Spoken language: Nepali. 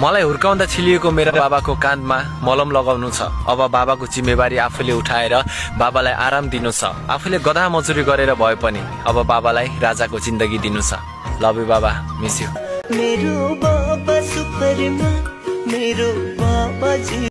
मलाई हुर्काउँदा छिलिएको मेरो बाबाको कानमा मलम लगाउनु छ। अब बाबाको जिम्मेवारी आफूले उठाएर बाबालाई आराम दिनु छ। आफूले गदा मजुरी गरेर भए पनि अब बाबालाई राजाको जिन्दगी दिनु छ। लभ यु बाबा। मिस यु मेरो बाबा सुपरमा मेरो बाबाजी